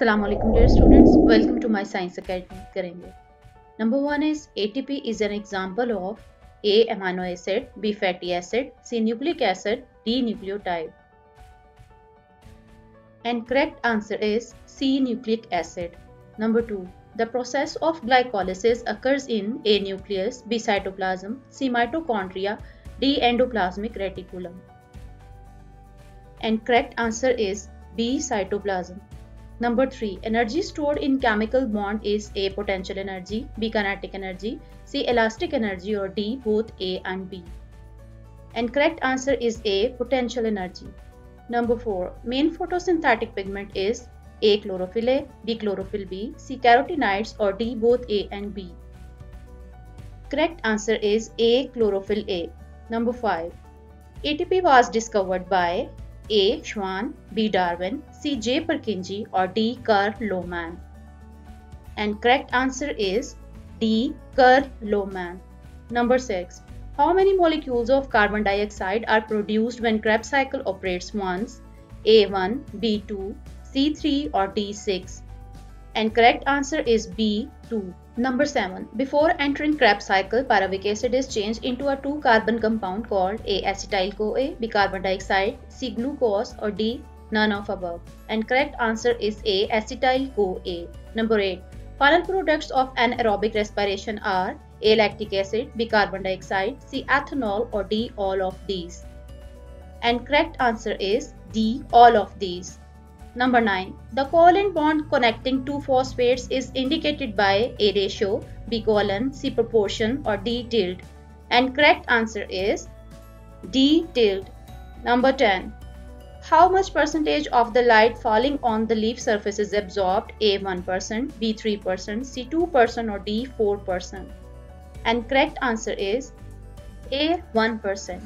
Assalamu alaikum dear students. Welcome to my science academy karenge. Number 1 is ATP is an example of A amino acid B fatty acid C nucleic acid D nucleotide. And correct answer is C nucleic acid. Number 2 the process of glycolysis occurs in A nucleus B cytoplasm C mitochondria D endoplasmic reticulum. And correct answer is B cytoplasm. Number 3. Energy stored in chemical bond is A. Potential energy, B. Kinetic energy, C. Elastic energy or D. Both A and B. And correct answer is A. Potential energy. Number 4. Main photosynthetic pigment is A. Chlorophyll A, B. Chlorophyll B, C. Carotenoids or D. Both A and B. Correct answer is A. Chlorophyll A. Number 5. ATP was discovered by a. Schwann, B. Darwin, C. J. Purkinje or D. Carl Lohmann. And correct answer is D. Carl Lohmann. Number 6. How many molecules of carbon dioxide are produced when Krebs cycle operates once? A1, B2, C3 or D6? And correct answer is B2. Number 7. Before entering Krebs cycle, pyruvic acid is changed into a two-carbon compound called A-acetyl-CoA, B carbon dioxide, C glucose or D none of above. And correct answer is A acetyl-CoA. Number 8. Final products of anaerobic respiration are A lactic acid, B carbon dioxide, C ethanol or D all of these. And correct answer is D all of these. Number 9. The covalent bond connecting two phosphates is indicated by A ratio, B colon, C proportion or D tilde. And correct answer is D tilde. Number 10. How much percentage of the light falling on the leaf surface is absorbed? A 1%, B 3%, C 2% or D 4%. And correct answer is A 1%.